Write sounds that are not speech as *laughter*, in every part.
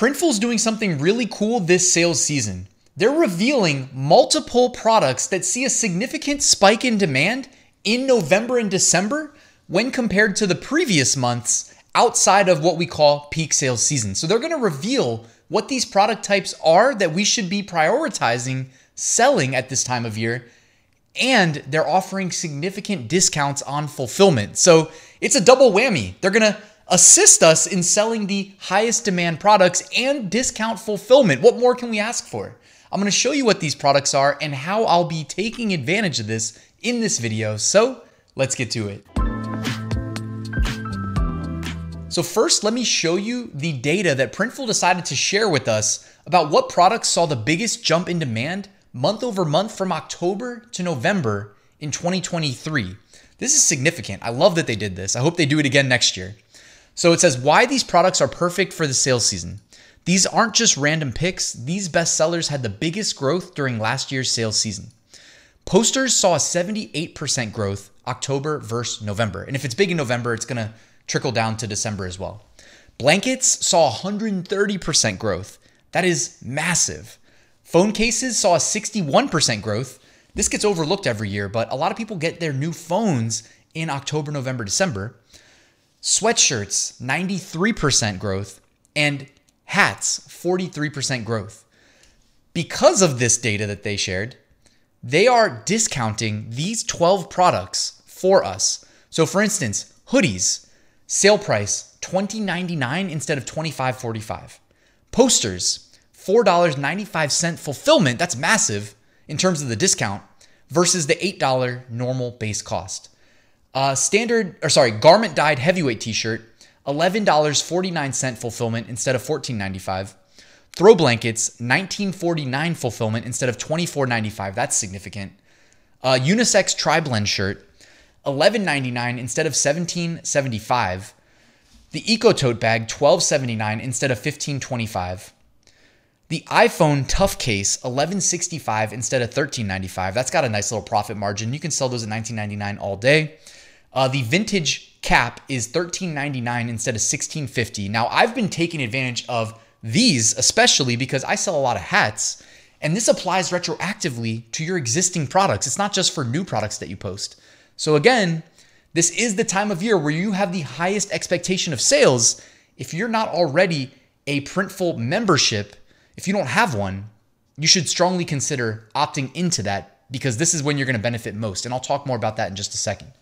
Printful's doing something really cool this sales season. They're revealing multiple products that see a significant spike in demand in November and December when compared to the previous months outside of what we call peak sales season. So they're going to reveal what these product types are that we should be prioritizing selling at this time of year. And they're offering significant discounts on fulfillment. So it's a double whammy. They're going to assist us in selling the highest demand products and discount fulfillment. What more can we ask for? I'm going to show you what these products are and how I'll be taking advantage of this in this video. So let's get to it. So first, let me show you the data that Printful decided to share with us about what products saw the biggest jump in demand month over month from October to November in 2023. This is significant. I love that they did this. I hope they do it again next year. So it says why these products are perfect for the sales season. These aren't just random picks. These bestsellers had the biggest growth during last year's sales season. Posters saw a 78% growth October versus November. And if it's big in November, it's going to trickle down to December as well. Blankets saw 130% growth. That is massive. Phone cases saw a 61% growth. This gets overlooked every year, but a lot of people get their new phones in October, November, December. Sweatshirts, 93% growth, and hats, 43% growth. Because of this data that they shared, they are discounting these 12 products for us. So, for instance, hoodies, Sale price $20.99 instead of $25.45. Posters, $4.95 fulfillment. That's massive in terms of the discount versus the $8 normal base cost. Uh, standard, or sorry, garment dyed heavyweight t-shirt, $11.49 fulfillment instead of $14.95. Throw blankets, $19.49 fulfillment instead of $24.95. That's significant. Uh, unisex tri blend shirt, $11.99 instead of $17.75. The Eco Tote Bag, $12.79 instead of $15.25. The iPhone Tough Case, $11.65 instead of $13.95. That's got a nice little profit margin. You can sell those at $19.99 all day. Uh, the vintage cap is $13.99 instead of $16.50. Now, I've been taking advantage of these, especially because I sell a lot of hats, and this applies retroactively to your existing products. It's not just for new products that you post. So again, this is the time of year where you have the highest expectation of sales. If you're not already a Printful membership, if you don't have one, you should strongly consider opting into that because this is when you're going to benefit most. And I'll talk more about that in just a second.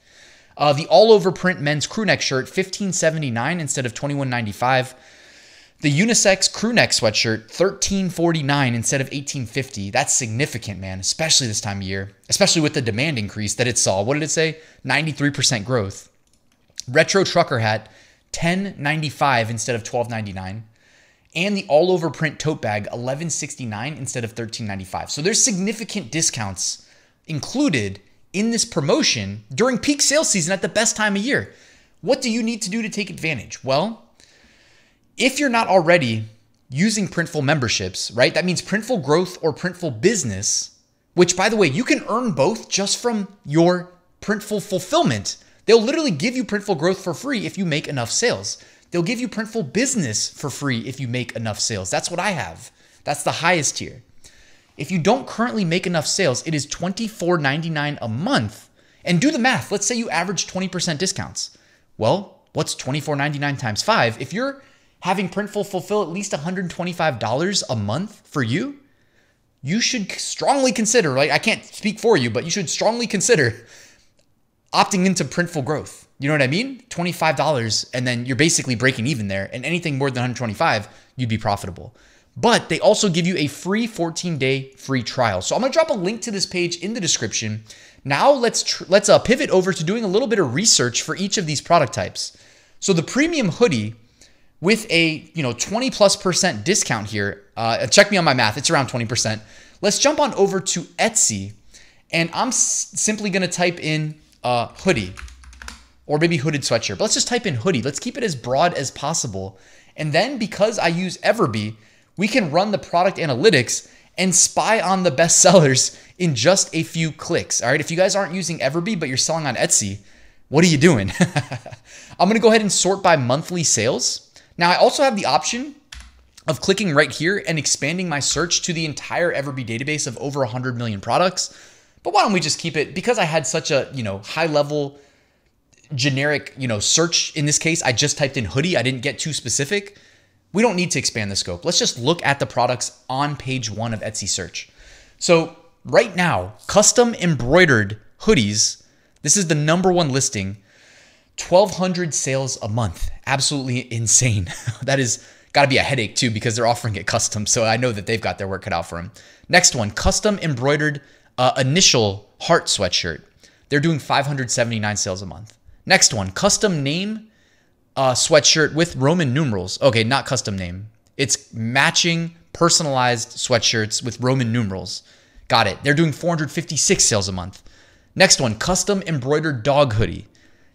Uh, the all over print men's crew neck shirt, 1579 instead of 2195. The unisex crew neck sweatshirt, 1349 instead of 1850. That's significant, man, especially this time of year, especially with the demand increase that it saw. What did it say? 93% growth. Retro trucker hat, 1095 instead of 1299. And the all over print tote bag, 1169 instead of 1395. So there's significant discounts included in this promotion during peak sales season at the best time of year. What do you need to do to take advantage? Well, if you're not already using Printful memberships, right? That means Printful Growth or Printful Business, which by the way, you can earn both just from your Printful fulfillment. They'll literally give you Printful Growth for free if you make enough sales. They'll give you Printful Business for free if you make enough sales. That's what I have. That's the highest tier. If you don't currently make enough sales, it is $24.99 a month. And do the math. Let's say you average 20% discounts. Well, what's $24.99 times five? If you're having Printful fulfill at least $125 a month for you, you should strongly consider, like I can't speak for you, but you should strongly consider opting into Printful growth. You know what I mean? $25 and then you're basically breaking even there and anything more than 125, you'd be profitable. But they also give you a free 14-day free trial. So I'm to drop a link to this page in the description. Now let's tr- let's uh, pivot over to doing a little bit of research for each of these product types. So the premium hoodie with a you know 20 plus percent discount here. Uh, check me on my math; it's around 20 percent. Let's jump on over to Etsy, and I'm s- simply to type in uh, hoodie or maybe hooded sweatshirt. But let's just type in hoodie. Let's keep it as broad as possible. And then because I use Everbee, we can run the product analytics and spy on the best sellers in just a few clicks. All right. If you guys aren't using Everbee, but you're selling on Etsy, what are you doing? *laughs* I'm going to go ahead and sort by monthly sales. Now, I also have the option of clicking right here and expanding my search to the entire Everbee database of over 100 million products. But why don't we just keep it because I had such a, you know, high level generic, you know, search in this case, I just typed in hoodie, I didn't get too specific. We don't need to expand the scope. Let's just look at the products on page 1 of Etsy search. So, right now, custom embroidered hoodies, this is the number 1 listing 1200 sales a month. Absolutely insane. *laughs* that is got to be a headache too because they're offering it custom. So I know that they've got their work cut out for them. Next one, custom embroidered uh, initial heart sweatshirt. They're doing 579 sales a month. Next one, custom name uh, sweatshirt with Roman numerals. Okay, not custom name. It's matching personalized sweatshirts with Roman numerals. Got it. They're doing 456 sales a month. Next one, custom embroidered dog hoodie.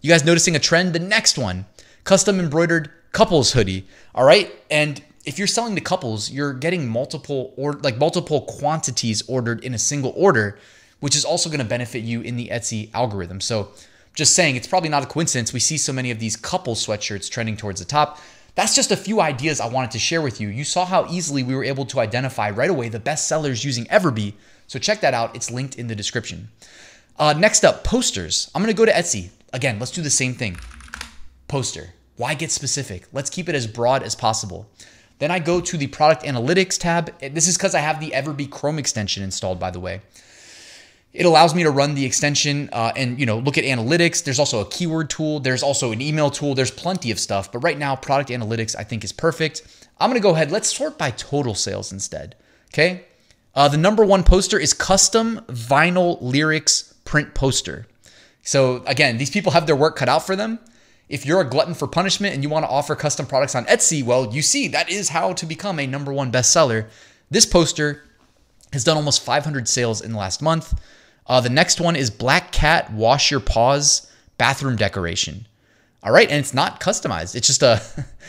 You guys noticing a trend? The next one, custom embroidered couples hoodie. All right. And if you're selling to couples, you're getting multiple or like multiple quantities ordered in a single order, which is also going to benefit you in the Etsy algorithm. So just saying, it's probably not a coincidence. We see so many of these couple sweatshirts trending towards the top. That's just a few ideas I wanted to share with you. You saw how easily we were able to identify right away the best sellers using Everbee. So check that out. It's linked in the description. Uh, next up, posters. I'm going to go to Etsy. Again, let's do the same thing. Poster. Why get specific? Let's keep it as broad as possible. Then I go to the product analytics tab. This is because I have the Everbee Chrome extension installed, by the way. It allows me to run the extension uh, and you know look at analytics. There's also a keyword tool. There's also an email tool. There's plenty of stuff. But right now, product analytics I think is perfect. I'm gonna go ahead. Let's sort by total sales instead. Okay. Uh, the number one poster is custom vinyl lyrics print poster. So again, these people have their work cut out for them. If you're a glutton for punishment and you want to offer custom products on Etsy, well, you see that is how to become a number one bestseller. This poster has done almost 500 sales in the last month. Uh, the next one is Black Cat Wash Your Paws bathroom decoration. All right, and it's not customized. It's just a,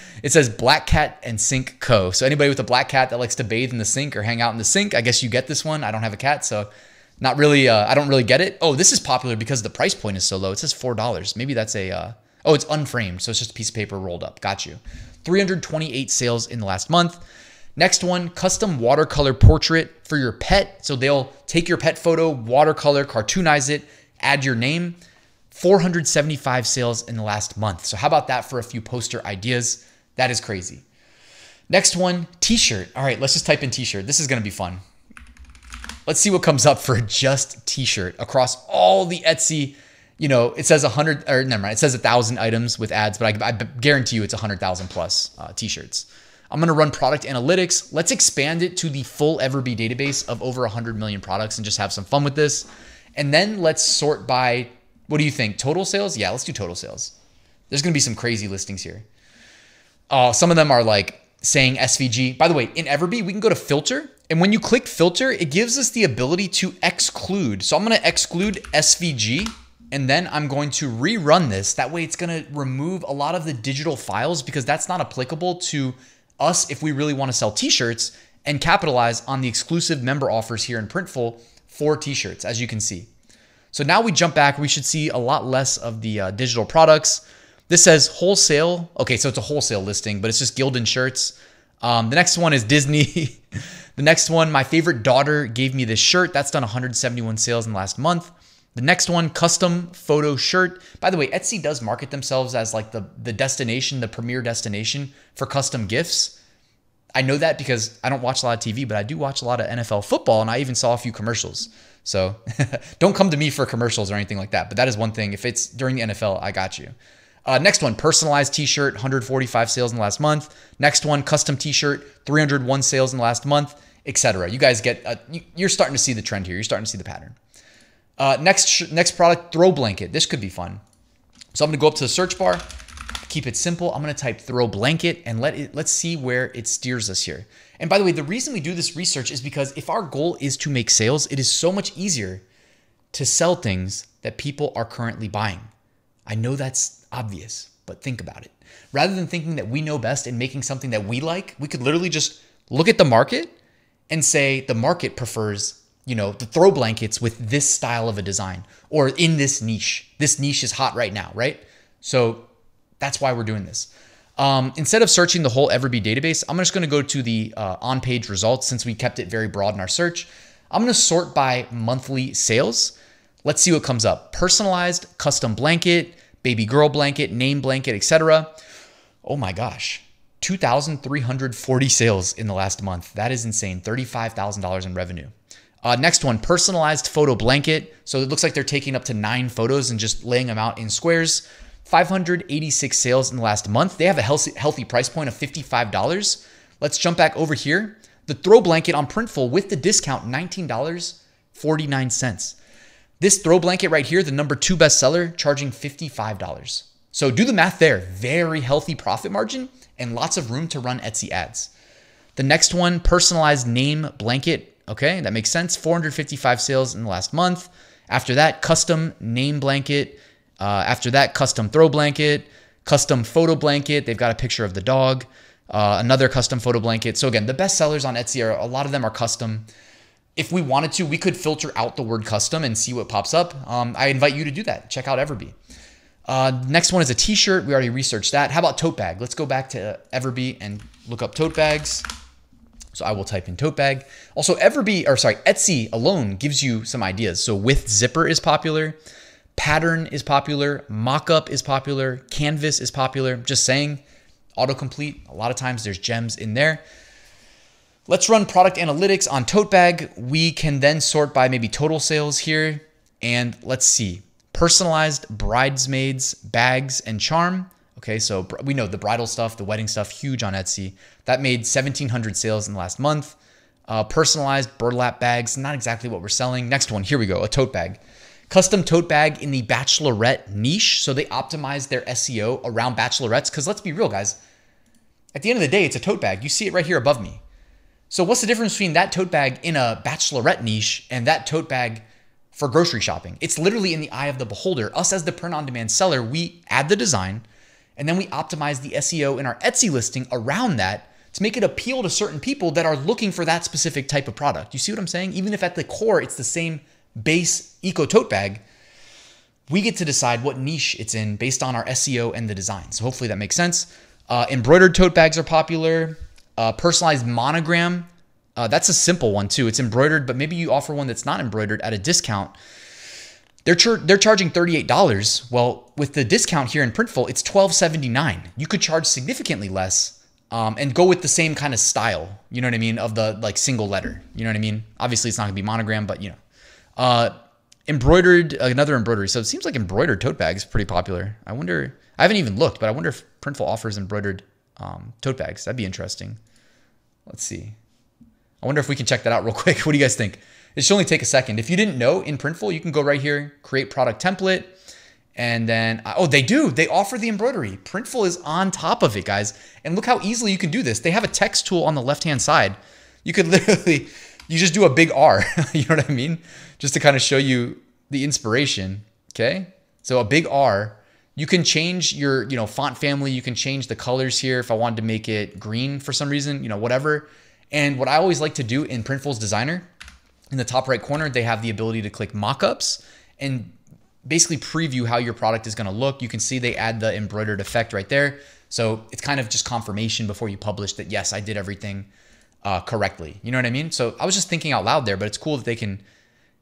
*laughs* it says Black Cat and Sink Co. So anybody with a black cat that likes to bathe in the sink or hang out in the sink, I guess you get this one. I don't have a cat, so not really, uh, I don't really get it. Oh, this is popular because the price point is so low. It says $4. Maybe that's a, uh, oh, it's unframed. So it's just a piece of paper rolled up. Got you. 328 sales in the last month. Next one, custom watercolor portrait for your pet. So they'll take your pet photo, watercolor, cartoonize it, add your name. 475 sales in the last month. So how about that for a few poster ideas? That is crazy. Next one, t-shirt. All right, let's just type in t-shirt. This is going to be fun. Let's see what comes up for just t-shirt across all the Etsy. You know, it says hundred or never mind. It says a thousand items with ads, but I, I guarantee you it's hundred thousand plus uh, t-shirts. I'm going to run product analytics. Let's expand it to the full Everbee database of over 100 million products and just have some fun with this. And then let's sort by what do you think? Total sales? Yeah, let's do total sales. There's going to be some crazy listings here. Uh, some of them are like saying SVG. By the way, in Everbee, we can go to filter and when you click filter, it gives us the ability to exclude. So I'm going to exclude SVG and then I'm going to rerun this. That way it's going to remove a lot of the digital files because that's not applicable to us if we really want to sell t-shirts and capitalize on the exclusive member offers here in Printful for t-shirts, as you can see. So now we jump back, we should see a lot less of the uh, digital products. This says wholesale. Okay, so it's a wholesale listing, but it's just Gildan shirts. Um, the next one is Disney. *laughs* The next one, my favorite daughter gave me this shirt. That's done 171 sales in the last month. The next one, custom photo shirt. By the way, Etsy does market themselves as like the, the destination, the premier destination for custom gifts. I know that because I don't watch a lot of TV, but I do watch a lot of NFL football and I even saw a few commercials. So *laughs* don't come to me for commercials or anything like that. But that is one thing. If it's during the NFL, I got you. Uh, next one, personalized t-shirt, 145 sales in the last month. Next one, custom t-shirt, 301 sales in the last month, etc. You guys get, uh, you're starting to see the trend here. You're starting to see the pattern. Uh, next, next product, throw blanket. This could be fun. So I'm gonna go up to the search bar, keep it simple. I'm gonna type throw blanket and let it, let's see where it steers us here. And by the way, the reason we do this research is because if our goal is to make sales, it is so much easier to sell things that people are currently buying. I know that's obvious, but think about it. Rather than thinking that we know best and making something that we like, we could literally just look at the market and say the market prefers, you know, the throw blankets with this style of a design or in this niche. This niche is hot right now, right? So that's why we're doing this. Um, instead of searching the whole Everbee database, I'm just going to go to the uh, on-page results since we kept it very broad in our search. I'm going to sort by monthly sales. Let's see what comes up. Personalized, custom blanket, baby girl blanket, name blanket, etc. Oh my gosh. 2,340 sales in the last month. That is insane. $35,000 in revenue. Uh, next one, personalized photo blanket. So it looks like they're taking up to nine photos and just laying them out in squares. 586 sales in the last month. They have a healthy, healthy price point of $55. Let's jump back over here. The throw blanket on Printful with the discount, $19.49. This throw blanket right here, the number two bestseller, charging $55. So do the math there. Very healthy profit margin and lots of room to run Etsy ads. The next one, personalized name blanket. Okay, that makes sense. 455 sales in the last month. After that, custom name blanket. Uh, after that, custom throw blanket, custom photo blanket. They've got a picture of the dog. Uh, another custom photo blanket. So again, the best sellers on Etsy are a lot of them are custom. If we wanted to, we could filter out the word custom and see what pops up. Um, I invite you to do that. Check out Everbee. Uh, next one is a t-shirt. We already researched that. How about tote bag? Let's go back to Everbee and look up tote bags. So I will type in tote bag. Also, Everbee, or sorry, Etsy alone gives you some ideas. So with zipper is popular. Pattern is popular, mockup is popular, canvas is popular. Just saying, autocomplete, a lot of times there's gems in there. Let's run product analytics on tote bag. We can then sort by maybe total sales here. And let's see, personalized bridesmaids, bags, and charm. Okay, so we know the bridal stuff, the wedding stuff, huge on Etsy. That made 1,700 sales in the last month. Uh, personalized burlap bags, not exactly what we're selling. Next one, here we go, a tote bag. Custom tote bag in the bachelorette niche. So they optimized their SEO around bachelorettes. Because let's be real, guys. At the end of the day, it's a tote bag. You see it right here above me. So what's the difference between that tote bag in a bachelorette niche and that tote bag for grocery shopping? It's literally in the eye of the beholder. Us as the print on demand seller, we add the design and then we optimize the SEO in our Etsy listing around that to make it appeal to certain people that are looking for that specific type of product. You see what I'm saying? Even if at the core it's the same base eco tote bag, we get to decide what niche it's in based on our SEO and the design. So hopefully that makes sense. Uh, embroidered tote bags are popular. Uh, personalized monogram, uh, that's a simple one too. It's embroidered, but maybe you offer one that's not embroidered at a discount. They're char- they're charging thirty eight dollars. Well, with the discount here in Printful, it's $12.79. You could charge significantly less um, and go with the same kind of style. You know what I mean? Of the like single letter. You know what I mean? Obviously, it's not gonna be monogram, but you know. Uh, embroidered, another embroidery. So it seems like embroidered tote bags pretty popular. I wonder, I haven't even looked, but I wonder if Printful offers embroidered um, tote bags. That'd be interesting. Let's see. I wonder if we can check that out real *laughs* quick. What do you guys think? It should only take a second. If you didn't know in Printful, you can go right here, create product template, and then, uh, oh, they do. They offer the embroidery. Printful is on top of it, guys. And look how easily you can do this. They have a text tool on the left-hand side. You could *laughs* literally you just do a big R. *laughs* you know what I mean? Just to kind of show you the inspiration. Okay. So a big R. You can change your, you know, font family. You can change the colors here. If I wanted to make it green for some reason, you know, whatever. And what I always like to do in Printful's Designer, in the top right corner, they have the ability to click mockups and basically preview how your product is going to look. You can see they add the embroidered effect right there. So it's kind of just confirmation before you publish that, yes, I did everything uh, correctly. You know what I mean? So I was just thinking out loud there, but it's cool that they can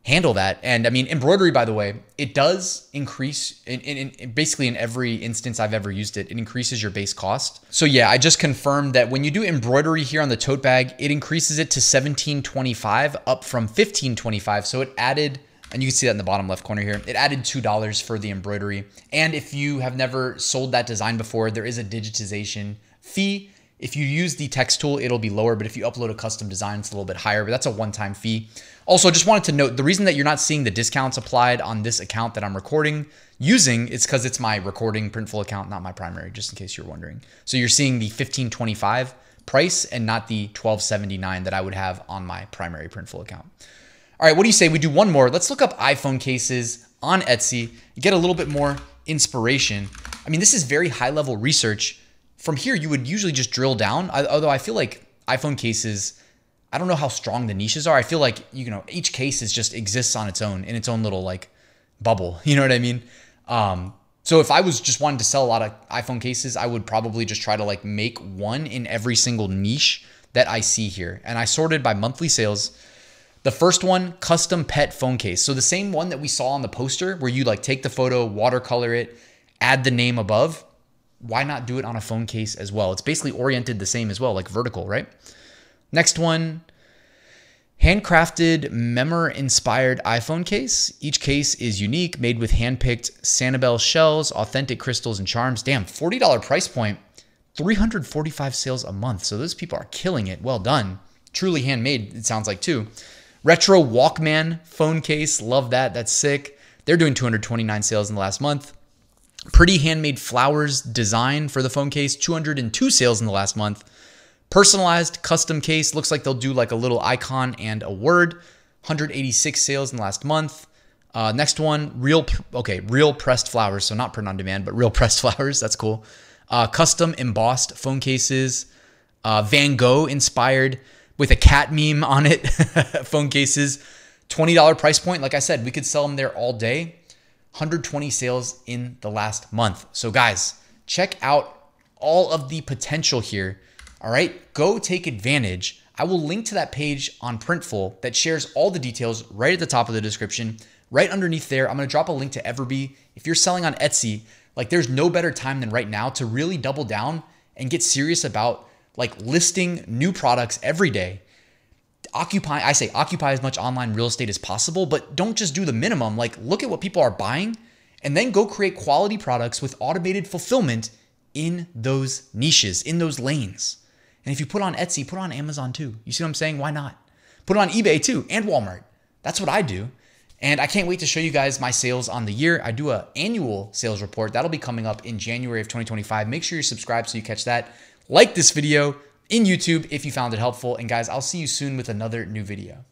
handle that. And I mean, embroidery, by the way, it does increase in, in, in, basically in every instance I've ever used it, it increases your base cost. So yeah, I just confirmed that when you do embroidery here on the tote bag, it increases it to 1725 up from 1525. So it added, and you can see that in the bottom left corner here, it added $2 for the embroidery. And if you have never sold that design before, there is a digitization fee if you use the text tool, it'll be lower, but if you upload a custom design, it's a little bit higher, but that's a one-time fee. Also, I just wanted to note, the reason that you're not seeing the discounts applied on this account that I'm recording using is because it's my recording Printful account, not my primary, just in case you're wondering. So you're seeing the 1525 price and not the 1279 that I would have on my primary Printful account. All right, what do you say we do one more? Let's look up iPhone cases on Etsy, get a little bit more inspiration. I mean, this is very high level research from here, you would usually just drill down. I, although I feel like iPhone cases, I don't know how strong the niches are. I feel like you know each case is just exists on its own in its own little like bubble. *laughs* You know what I mean? Um, So if I was just wanting to sell a lot of iPhone cases, I would probably just try to like make one in every single niche that I see here. And I sorted by monthly sales. The first one, custom pet phone case. So the same one that we saw on the poster where you like take the photo, watercolor it, add the name above. Why not do it on a phone case as well? It's basically oriented the same as well, like vertical, right? Next one, Handcrafted memor inspired iPhone case. Each case is unique, made with handpicked Sanibel shells, authentic crystals, and charms. Damn, $40 price point, 345 sales a month. So those people are killing it. Well done. Truly handmade, it sounds like too. Retro Walkman phone case. Love that. That's sick. They're doing 229 sales in the last month. Pretty handmade flowers design for the phone case, 202 sales in the last month. Personalized custom case looks like they'll do like a little icon and a word. 186 sales in the last month. Uh, next one, real okay, real pressed flowers. So not print on demand, but real *laughs* pressed flowers. That's cool. Uh, custom embossed phone cases. Uh, Van Gogh inspired with a cat meme on it. *laughs* phone cases. $20 price point. Like I said, we could sell them there all day. 120 sales in the last month. So guys, check out all of the potential here all right, go take advantage. I will link to that page on Printful that shares all the details right at the top of the description. Right underneath there, I'm gonna drop a link to Everbee. If you're selling on Etsy, like there's no better time than right now to really double down and get serious about like listing new products every day. Occupy, I say occupy as much online real estate as possible, but don't just do the minimum. Like look at what people are buying and then go create quality products with automated fulfillment in those niches, in those lanes. And if you put on Etsy, put on Amazon too. You see what I'm saying? Why not? Put it on eBay too and Walmart. That's what I do. And I can't wait to show you guys my sales on the year. I do a annual sales report. That'll be coming up in January of 2025. Make sure you're subscribed so you catch that. Like this video in YouTube if you found it helpful. And guys, I'll see you soon with another new video.